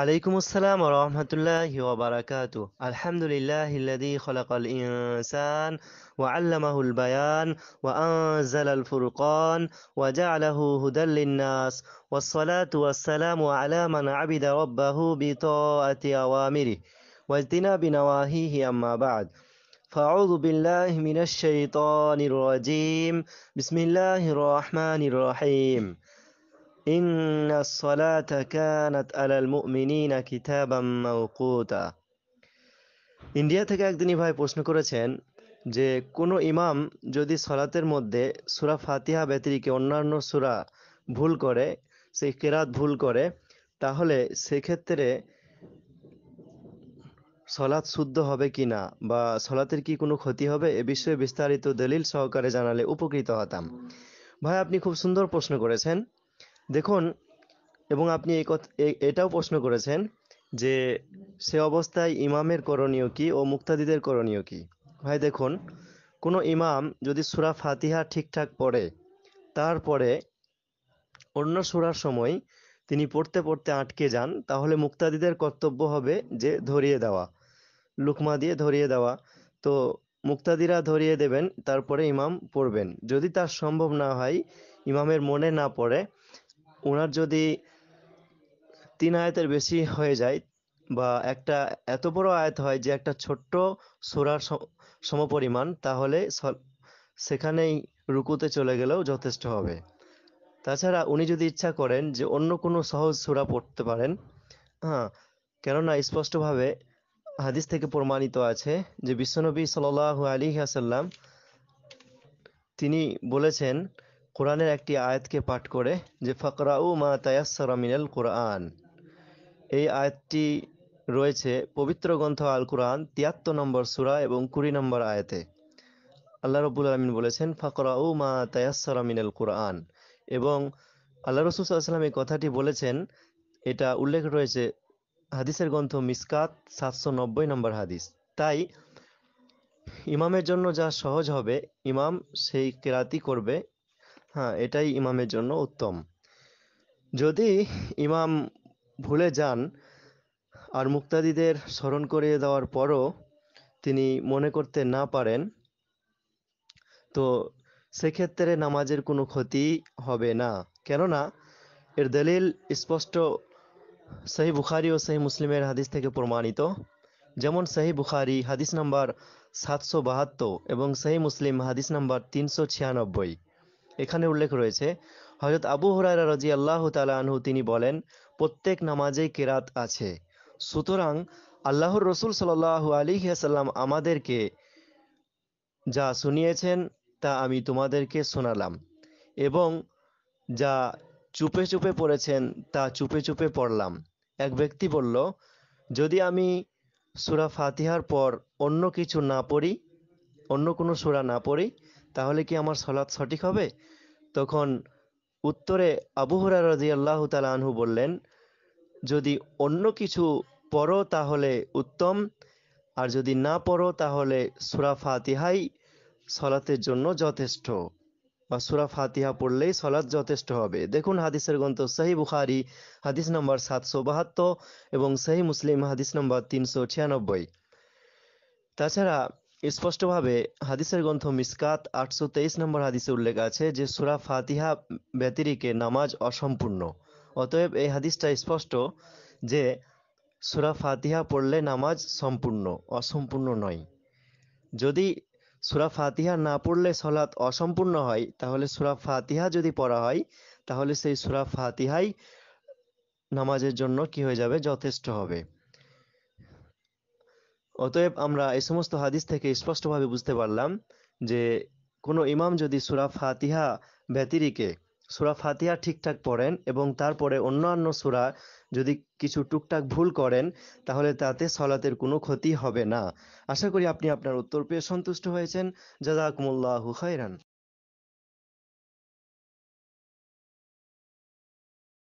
وعليكم السلام ورحمة الله وبركاته. الحمد لله الذي خلق الإنسان وعلمه البيان وأنزل الفرقان وجعله هدى للناس والصلاة والسلام على من عبد ربه بطاعة أوامره واجتناب نواهيه. أما بعد فأعوذ بالله من الشيطان الرجيم. بسم الله الرحمن الرحيم. إن الصلاة كانت على المؤمنين كتابا موقوتا India থেকে একদিনই ভাই প্রশ্ন করেছেন যে কোনো ইমাম যদি সলাতের মধ্যে সূরা ফাতিহা ব্যতিরিকে অন্যান্য সূরা ভুল করে সেই কেরাত ভুল করে তাহলে সেক্ষেত্রে সলাৎ শুদ্ধ হবে কিনা বা সলাতের কি কোনো ক্ষতি হবে এ বিষয়ে বিস্তারিত দলিল সহকারে জানালে উপকৃত হতাম ভাই আপনি খুব সুন্দর প্রশ্ন করেছেন দেখুন, এবং আপনি এই কথা এটাও প্রশ্ন করেছেন যে সে অবস্থায় ইমামের করণীয় কি ও মুক্তাদিদের করণীয় কি? ভাই, দেখুন, কোনো ইমাম যদি সুরা ফাতিহা ঠিকঠাক পড়ে, তারপরে অন্য সুরার সময় তিনি পড়তে পড়তে আটকে যান, তাহলে মুক্তাদিদের কর্তব্য হবে যে ধরিয়ে দেওয়া, লুকমা দিয়ে ধরিয়ে দেওয়া। তো মুক্তাদিরা ধরিয়ে দেবেন, তারপরে ইমাম পড়বেন। যদি তার সম্ভব না হয়, ইমামের মনে না পড়ে ওনার যদি তিন আয়াতের বেশি হয়ে যায় বা একটা এত বড় আয়াত হয় যে একটা ছোট্ট সূরার সম- সমপরিমাণ, তাহলে সেখানেই রুকুতে চলে গেলেও যথেষ্ট হবে। তাছাড়া উনি যদি ইচ্ছা করেন যে অন্য কোনো সহজ সূরা পড়তে পারেন হ্যাঁ কেননা স্পষ্টভাবে হাদিস থেকে প্রমাণিত আছে যে বিশ্বনবী সাল্লাল্লাহু আলী ওয়াসাল্লাম তিনি বলেছেন কোরআনের একটি আয়াতকে পাঠ করে যে, ফকরাউ মা তায়াসসারা মিনাল কোরআন। এই আয়াতটি রয়েছে পবিত্র গ্রন্থ আল কোরআন, তিয়াত্তর নম্বর সুরা এবং কুড়ি নম্বর আয়াতে। আল্লাহ রব্বুল আলমিন বলেছেন, ফাকরাউ মা তায়াসসারা মিনাল কোরআন। এবং আল্লাহ রসুল সাল্লাম এই কথাটি বলেছেন, এটা উল্লেখ রয়েছে হাদিসের গ্রন্থ মিসকাত সাতশো নব্বই নম্বর হাদিস। তাই ইমামের জন্য যা সহজ হবে, ইমাম সেই কেরাতি করবে হ্যাঁ এটাই ইমামের জন্য উত্তম। যদি ইমাম ভুলে যান আর মুক্তাদিদের স্মরণ করিয়ে দেওয়ার পরও তিনি মনে করতে না পারেন, তো সেক্ষেত্রে নামাজের কোনো ক্ষতি হবে না। কেননা এর দলিল স্পষ্ট, সহি বুখারি ও সহি মুসলিমের হাদিস থেকে প্রমাণিত। যেমন সহি বুখারি হাদিস নাম্বার সাতশো বাহাত্তর এবং সহি মুসলিম হাদিস নাম্বার তিনশো ছিয়ানব্বই। এখানে উল্লেখ রয়েছে হজরত আবু হুরায়রা রাজি আল্লাহ আনহু তিনি বলেন, প্রত্যেক নামাজেই কেরাত আছে। সুতরাং আল্লাহর রসুল সাল্লাহ আলী সাল্লাম আমাদেরকে যা শুনিয়েছেন, তা আমি তোমাদেরকে শোনালাম এবং যা চুপে চুপে পড়েছেন, তা চুপে চুপে পড়লাম। এক ব্যক্তি বলল, যদি আমি সুরা ফাতিহার পর অন্য কিছু না পড়ি, অন্য কোনো সুরা না পড়ি তাহলে কি আমার সলাৎ সঠিক হবে? তখন উত্তরে আবু হুরায়রা রাদিয়াল্লাহু তাআলা আনহু বললেন, যদি অন্য কিছু পড়ো তাহলে উত্তম, আর যদি না পড়ো তাহলে সূরা ফাতিহাই সলাতের জন্য যথেষ্ট। বা সূরা ফাতিহা পড়লেই সলাৎ যথেষ্ট হবে। দেখুন হাদিসের গ্রন্থ সহি বুখারি, হাদিস নম্বর সাতশো বাহাত্তর এবং সহি মুসলিম, হাদিস নম্বর তিনশো ছিয়ানব্বই। তাছাড়া স্পষ্টভাবে হাদিসের গ্রন্থ মিসকাত আটশো তেইশ নম্বর হাদিসে উল্লেখ আছে যে সুরা ফাতিহা ব্যতিরিকে নামাজ অসম্পূর্ণ। অতএব এই হাদিসটা স্পষ্ট যে সুরা ফাতিহা পড়লে নামাজ সম্পূর্ণ, অসম্পূর্ণ নয়। যদি সুরা ফাতিহা না পড়লে সলাৎ অসম্পূর্ণ হয়, তাহলে সুরা ফাতিহা যদি পড়া হয়, তাহলে সেই সুরা ফাতিহাই নামাজের জন্য কি হয়ে যাবে? যথেষ্ট হবে। অতএব আমরা এই সমস্ত হাদিস থেকে স্পষ্টভাবে বুঝতে পারলাম যে কোনো ইমাম যদি সুরা ফাতিহা ব্যতিরিকে সুরা ফাতিহা ঠিকঠাক পড়েন এবং তারপরে অন্যান্য সুরা যদি কিছু টুকটাক ভুল করেন, তাহলে তাতে সলাতের কোনো ক্ষতি হবে না। আশা করি আপনি আপনার উত্তর পেয়ে সন্তুষ্ট হয়েছেন। জাযাকুমুল্লাহু খাইরান